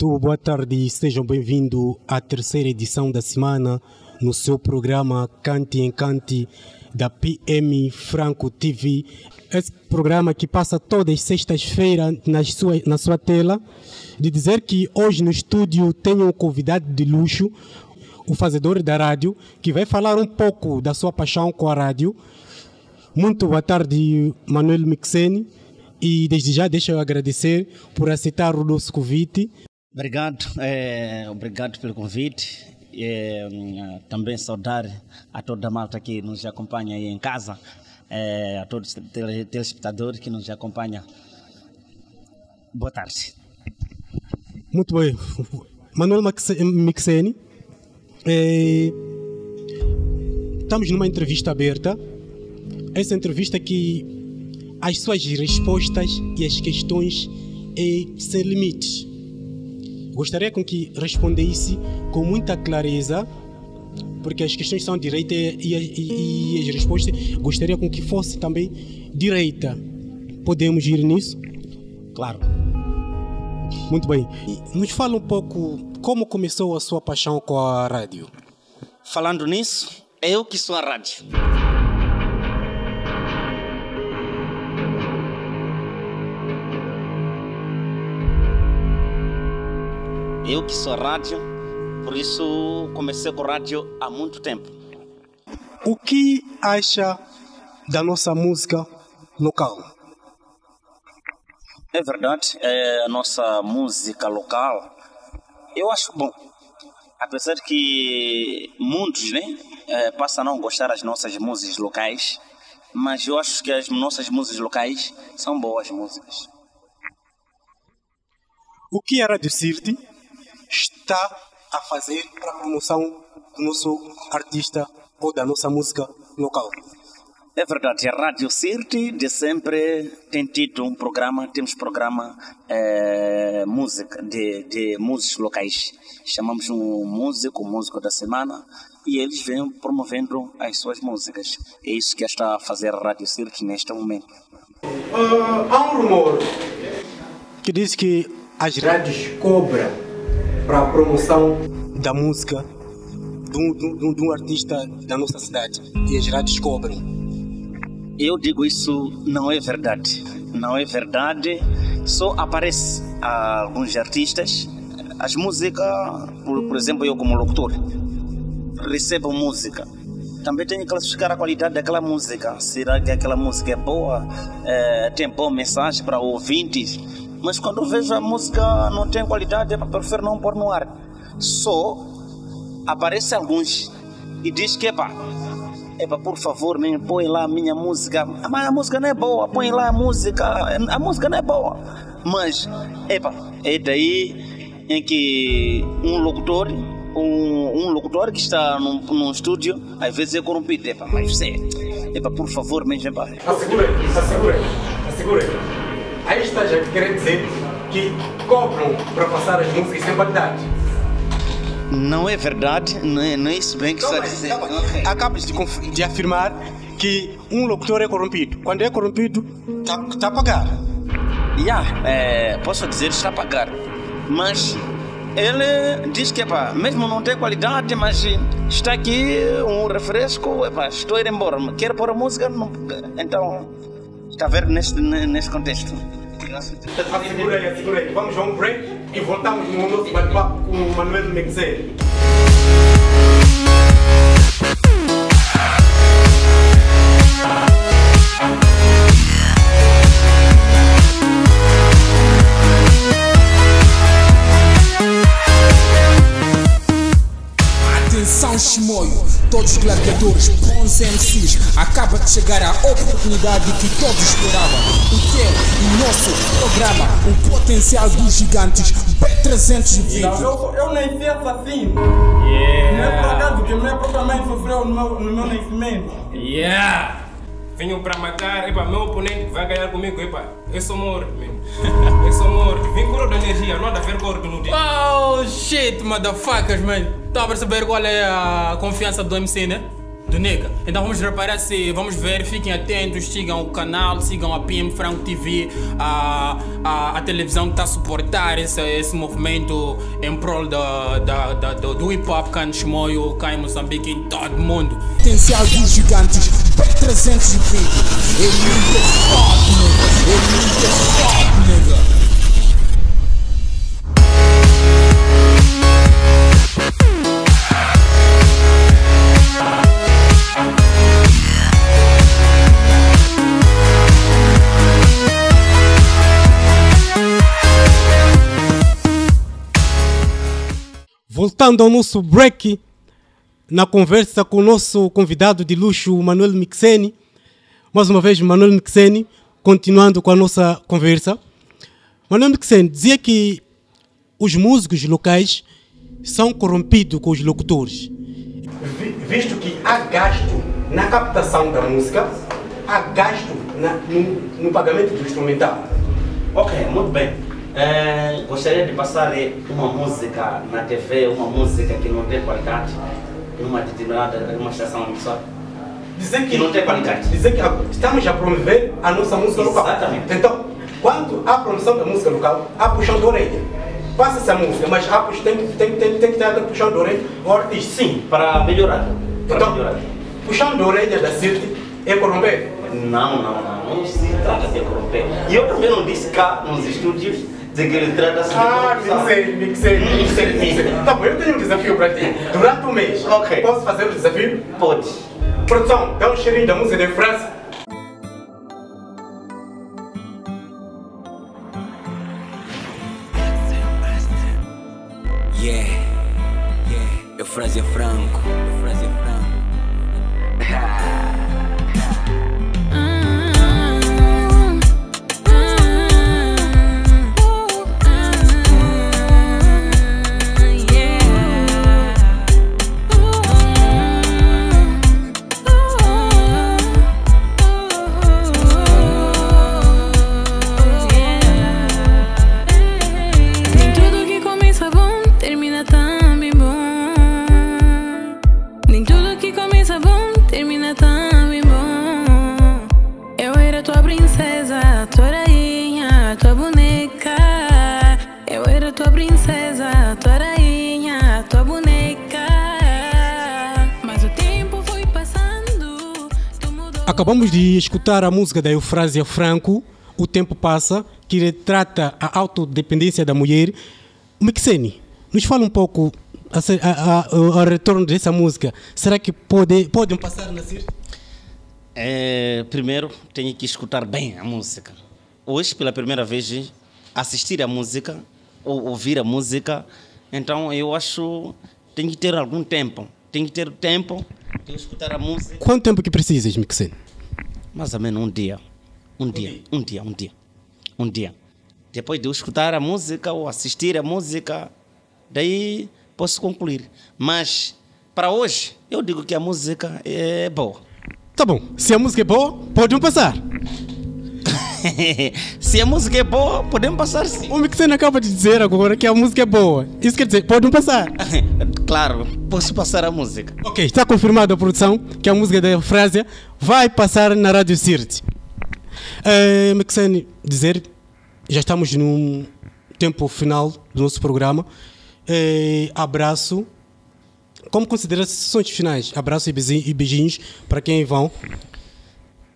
Muito boa tarde e sejam bem-vindos à terceira edição da semana no seu programa Cante em Cante da PM Franco TV. Esse programa que passa todas as sextas-feiras na sua, na sua tela. De dizer que hoje no estúdio tenho um convidado de luxo, o fazedor da rádio, que vai falar um pouco da sua paixão com a rádio. Muito boa tarde, Manuel Mixeni. E desde já deixa eu agradecer por aceitar o nosso convite. Obrigado, é, obrigado pelo convite. É, também saudar a toda a malta que nos acompanha aí em casa, é, a todos os telespectadores que nos acompanham. Boa tarde. Muito bem. Manuel Mixeni, é, estamos numa entrevista aberta. Essa entrevista que as suas respostas e as questões é, sem limites. Gostaria com que respondesse com muita clareza, porque as questões são direita e, e, e as respostas gostaria com que fosse também direita. Podemos ir nisso? Claro. Muito bem. Nos fala um pouco como começou a sua paixão com a rádio. Falando nisso, é eu que sou a rádio. Eu que sou rádio, por isso comecei com rádio há muito tempo. O que acha da nossa música local? É verdade, é a nossa música local, eu acho bom. Apesar de que muitos né, é, passam a não gostar das nossas músicas locais, mas eu acho que as nossas músicas locais são boas músicas. O que a Rádio Sirte está a fazer para a promoção do nosso artista ou da nossa música local? É verdade, a Rádio Sirte de sempre tem tido um programa, temos programa é, música, de, de músicos locais. Chamamos um músico, músico da semana, e eles vêm promovendo as suas músicas. É isso que está a fazer a Rádio Sirte neste momento. Uh, há um rumor que diz que as rádios cobram para a promoção da música de um, de, um, de um, artista da nossa cidade e as rádios cobram. Eu digo isso não é verdade. Não é verdade. Só aparece alguns artistas. As músicas, por, por exemplo, eu como locutor, recebo música. Também tenho que classificar a qualidade daquela música. Será que aquela música é boa? É, tem boa mensagem para ouvintes? Mas quando vejo a música não tem qualidade, eu prefiro não pôr no ar. Só aparece alguns e diz que, pá, Epa, por favor, me põe lá a minha música. Mas a música não é boa, põe lá a música. A música não é boa. Mas, epa, é daí em que um locutor, um, um locutor que está num, num estúdio, às vezes é corrompido. Epa, mas você, epa, por favor, me epa. Assegura, assegura, assegura. Aí está já querendo dizer que cobram para passar as músicas sem qualidade. Não é verdade, não é, não é isso bem que está dizendo. Okay. Acabas de, de, afirmar que um locutor é corrompido. Quando é corrompido, está tá a pagar. Yeah, é, posso dizer está a pagar. Mas ele diz que epa, mesmo não tem qualidade, mas está aqui um refresco, epa, estou a ir embora. Quero pôr a música, não, então está a ver neste, neste contexto. Segura aí, segura aí. Vamos a um break e voltamos no nosso bate-papo com o Manuel Mexer. Atenção, Chimoio, todos os gladiadores, bons MCs, acaba de chegar a oportunidade que todos esperavam. O teu e nosso programa, o potencial dos gigantes B320. Não, eu, eu nasci assassino. Yeah. Não é por acaso que minha própria mãe sofreu no meu, no meu nascimento. Yeah! Venho para matar, epa, meu oponente vai ganhar comigo, epa. Eu sou morto, man. Eu sou morto. Vim com da energia, não há de haver corpo no dia. Oh shit, motherfuckers, man. Estão a perceber qual é a confiança do MC, né? do Nega. Então vamos reparar se, vamos ver, fiquem atentos, sigam o canal, sigam a PM Franco TV, a, a, a televisão que está a suportar esse, esse movimento em prol da, da, da, do, do hip hop cá no Chimoio, cá em Moçambique, em todo o mundo. Potencial dos gigantes, P320. Ele é foda. Ele é foda, Voltando ao nosso break, na conversa com o nosso convidado de luxo, Manuel Mixeni. Mais uma vez, Manuel Mixeni, continuando com a nossa conversa. Manuel Mixeni dizia que os músicos locais são corrompidos com os locutores. Visto que há gasto na captação da música, há gasto na- no, no pagamento do instrumental. Ok, muito bem. Eh, gostaria de passar eh, uma música na TV, uma música que não tem qualidade, numa determinada numa estação emissora. Dizer Que não tem qualidade. Dizer que estamos a promover a nossa música local. Exatamente. Então, quando há promoção da música local, há puxão de orelha. Passa essa música, mas há tem, que- tem, que- tem, tem que ter puxão de orelha ao artista. Sim, para melhorar. Para Então, melhorar. puxão de orelha da CIRT é corromper. Não, não, não, não se trata de corromper. E eu também não disse cá nos estúdios de que ele trata-se de corrupção. mixei, mixei. Tá bom, eu tenho um desafio para ti. Durante um mês, Ok. posso fazer o desafio? Pode. Produção, dá um cheirinho da música de França. Yeah, yeah, Eufrásia Franco, Eufrásia Franco. Nem tudo que começa bom termina também bom. Eu era tua princesa, tua rainha, tua boneca. Eu era tua princesa, tua rainha, tua boneca. Mas o tempo foi passando. Acabamos de escutar a música da Eufrásia Franco, O Tempo Passa, que retrata a autodependência da mulher. Mixeni, nos fala um pouco a, a, a, a retorno dessa música. Será que pode, podem passar na CIR? É, primeiro, tenho que escutar bem a música. Hoje, pela primeira vez, assistir a música, ou ouvir a música, então eu acho tem que ter algum tempo. Tem que ter tempo de escutar a música. Quanto tempo que precisas, Mixeni? Mais ou menos um dia. Um dia, um dia, um dia. Um dia. Depois de eu escutar a música ou assistir a música, daí posso concluir. Mas, para hoje, eu digo que a música é boa. Tá bom, se a música é boa, podem passar. Se a música é boa, podemos passar sim. O Mixeni acaba de dizer agora que a música é boa. Isso quer dizer, podem passar. claro, posso passar a música. Ok, está confirmada a produção que a música da Eufrásia vai passar na Rádio Sirte. Uh, Mixene, dizer, já estamos no tempo final do nosso programa. Eh, abraço. Como considerações finais? Abraço e beijinhos para quem vão.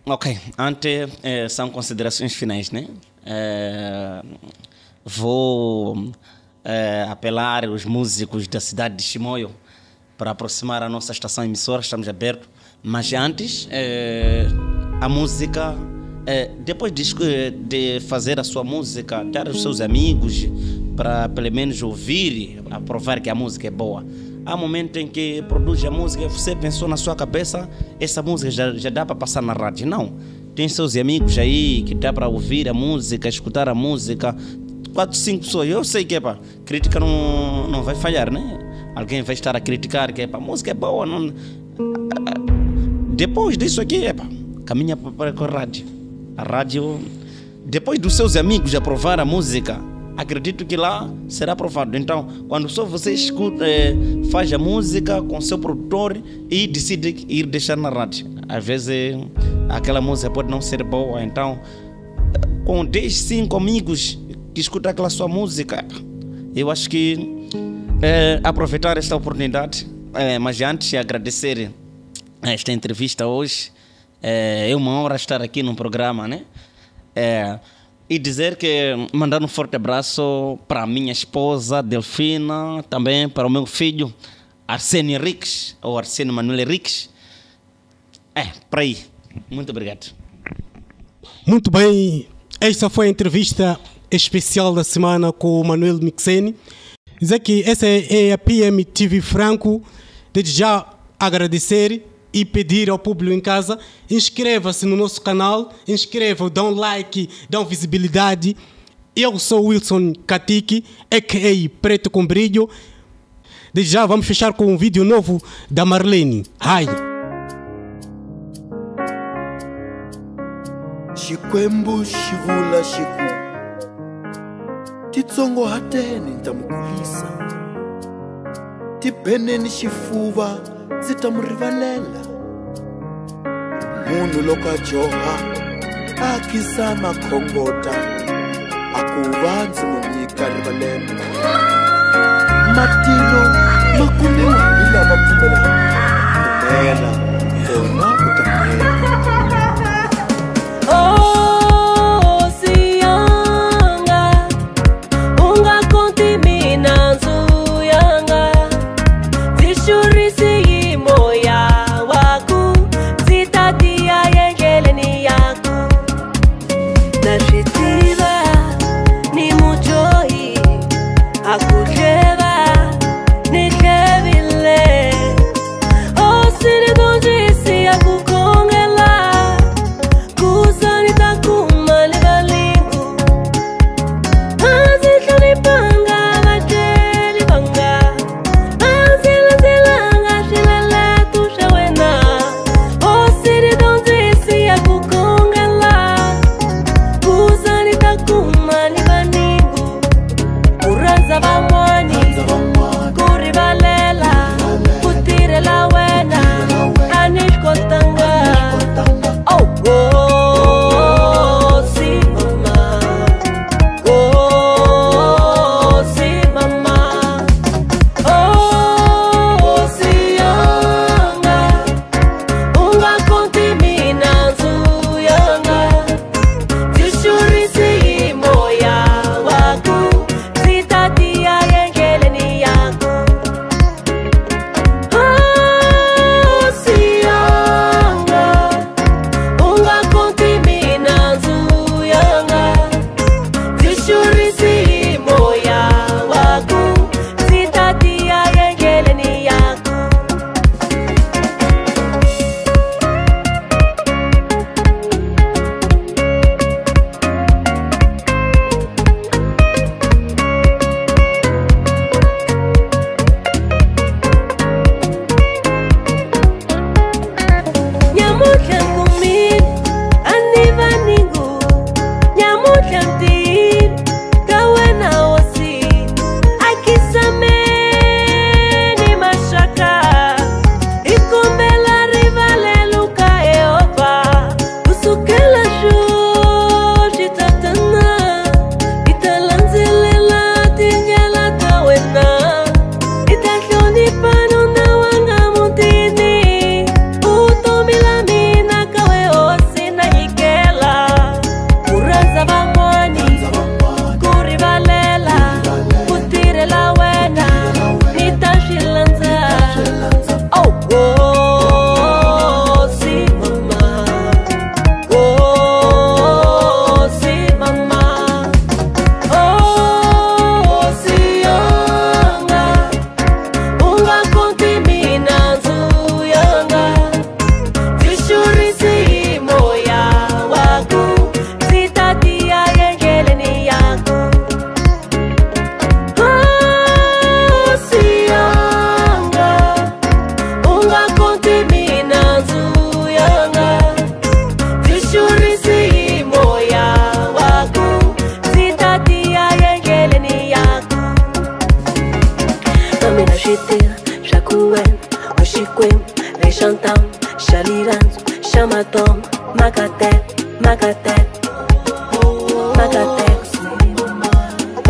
Ok, antes eh, são considerações finais, né? Eh, vou eh, apelar os músicos da cidade de Chimoio para aproximar a nossa estação emissora, estamos abertos. Mas antes, eh, a música, eh, depois de, esco- de fazer a sua música, dar aos seus amigos para pelo menos ouvir, aprovar que a música é boa. Há momento em que produz a música, você pensou na sua cabeça, essa música já, já dá para passar na rádio. Não. Tem seus amigos aí que dá para ouvir a música, escutar a música. Quatro, cinco pessoas. Eu sei que, epa, crítica não, não vai falhar, né? Alguém vai estar a criticar que epa, a música é boa. Não... Depois disso aqui, epa, caminha para a rádio. A rádio, depois dos seus amigos aprovar a música, acredito que lá será aprovado. Então, quando só você escuta, eh, faz a música com seu produtor e decide ir deixar na rádio. Às vezes aquela música pode não ser boa, então com 10, 5 amigos que escutam aquela sua música, eu acho que é, aproveitar esta oportunidade, é, mas antes agradecer esta entrevista hoje. É, é uma honra estar aqui no programa, né? É, e dizer que mandar um forte abraço para a minha esposa Delfina, também para o meu filho Arsênio Henriques, ou Arsênio Manuel Henriques. É, para aí. Muito obrigado. Muito bem, esta foi a entrevista especial da semana com o Manuel Mixeni. Dizer que essa é a PM TV Franco. Desde já agradecer e pedir ao público em casa, inscreva-se no nosso canal, inscreva, dá um like, dá visibilidade. Eu sou Wilson Katiki, a.k.a. Preto com Brilho. Desde já vamos fechar com um vídeo novo da Marlene. Hi! xikwembu xi vula xi ku titsongohateni ni ta mu kulisa tibeneni xifuva ndzi ta mu munhu loko a joha a kisa makhongota a ku va ndzi mu nyika rivalelo. Matilo ma kumiwa hi lava pfumelaka pfumela kona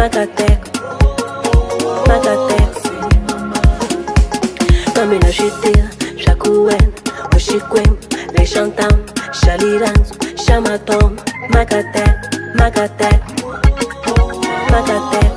Patateko, patateko Kamina shitia, shakuen, les Leishantam, chalirans, shamatom Makate, makate, makate